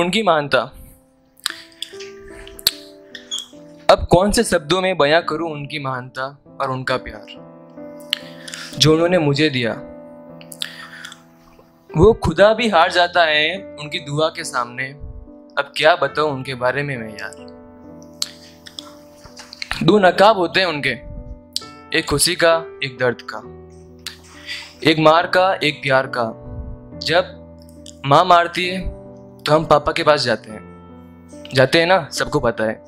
उनकी महानता अब कौन से शब्दों में बयां करूँ उनकी महानता और उनका प्यार? जो उन्होंने मुझे दिया। वो खुदा भी हार जाता है उनकी दुआ के सामने। अब क्या बताऊँ उनके बारे में मैं यार? दो नकाब होते हैं उनके। एक खुशी का, एक दर्द का। एक मार का, एक प्यार का। जब माँ मारती है तो हम पापा के पास जाते हैं। जाते हैं ना? सबको पता है।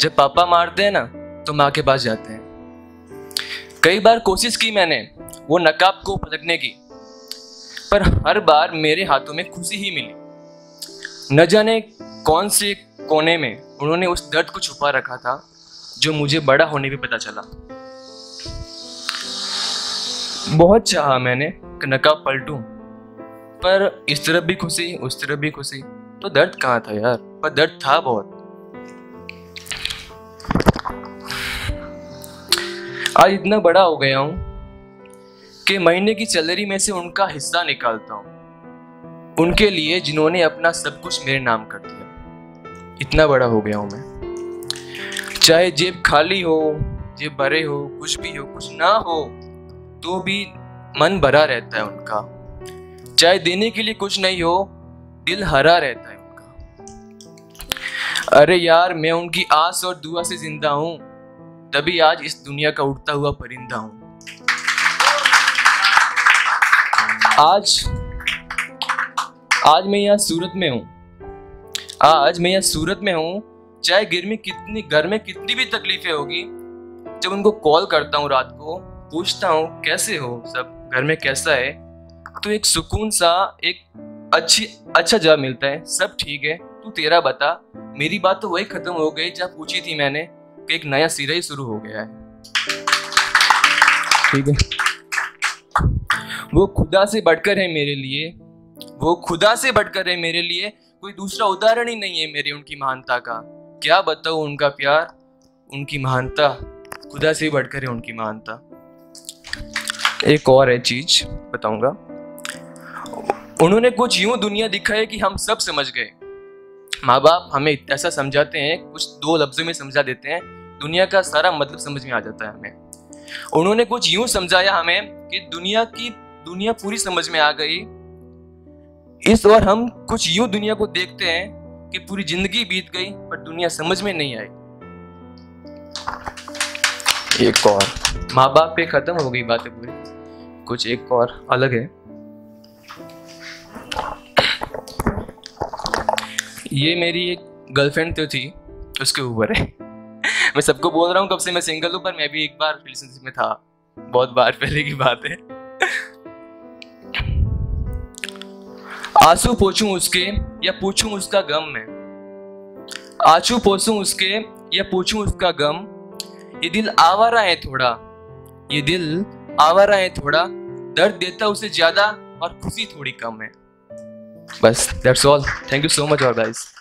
जब पापा मारते हैं ना तो माँ के पास जाते हैं। कई बार कोशिश की मैंने, वो नकाब को पलटने की। पर हर बार मेरे हाथों में खुशी ही मिली। न जाने कौन से कोने में उन्होंने उस दर्द को छुपा रखा था, जो मुझे बड़ा होने पे पता चला। बहुत चाहा मैंने कि नकाब पलटूं। पर इस तरफ़ भी खुशी, उस तरफ़ भी खुशी। तो दर्द कहाँ था यार? पर दर्द था बहुत। आज इतना बड़ा हो गया हूँ कि महीने की सैलरी में से उनका हिस्सा निकालता हूँ। उनके लिए जिन्होंने अपना सब कुछ मेरे नाम कर दिया। इतना बड़ा हो गया हूँ मैं। चाहे जेब खाली हो, जेब भरे हो, कुछ भी हो, कुछ ना हो तो भी मन भरा रहता है उनका। चाहे देने के लिए कुछ नहीं हो, दिल हरा रहता है उनका। अरे यार, मैं उनकी आस और दुआ से ज़िंदा हूँ, तभी आज इस दुनिया का उड़ता हुआ परिंदा हूँ। आज आज मैं यहाँ सूरत में हूँ। आज मैं यहाँ सूरत में हूँ, चाहे घर में कितनी, घर में कितनी भी तकलीफें होगी, जब उनको कॉल करता हूँ रात को, पूछता हूँ, कैसे हो? सब घर में कैसा है? तो एक सुकून सा एक अच्छी अच्छा जवाब मिलता है। सब ठीक है। तू तेरा बता। मेरी बात तो वही खत्म हो गई जब पूछी थी मैंने कि एक नया सिरा ही शुरू हो गया है। ठीक है। वो खुदा से बढ़कर है मेरे लिए। वो खुदा से बढ़कर है मेरे लिए। कोई दूसरा उदाहरण ही नहीं है मेरे उनकी महानता का। क्या बताऊँ उनका प्यार? उनकी महानता। खुदा से बढ़कर है उनकी महानता। एक और है चीज़ बताऊँगा। उन्होंने कुछ यूँ दुनिया दिखाई कि हम सब समझ गए। माँ बाप हमें ऐसा समझाते हैं, कुछ दो लफ्जों में समझा देते हैं, दुनिया का सारा मतलब समझ में आ जाता है हमें। उन्होंने कुछ यूँ समझाया हमें कि दुनिया की, दुनिया पूरी समझ में आ गई। इस और हम कुछ यूँ दुनिया को देखते हैं कि पूरी ज़िंदगी बीत गई, पर दुनिया समझ में नहीं आई। एक और। माँ बाप पे खत्म हो गई बातें पूरी। कुछ एक और, अलग है। ये मेरी एक गर्लफ्रेंड तो थी, उसके ऊपर है। मैं सबको बोल रहा हूँ कब से मैं सिंगल हूँ, पर मैं भी एक बार रिलेशनशिप में था। बहुत बार पहले की बात है। आँसू पोछूं उसके या पूछूँ उसका गम में? आँसू पोछूं उसके या पूछूँ उसका गम? ये दिल आवारा है थोड़ा, ये दिल आवारा है थोड़ा। दर्द देता उसे ज़्यादा और खुशी थोड़ी कम है। But that's all. Thank you so much, all guys.